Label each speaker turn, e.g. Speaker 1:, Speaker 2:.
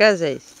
Speaker 1: casais?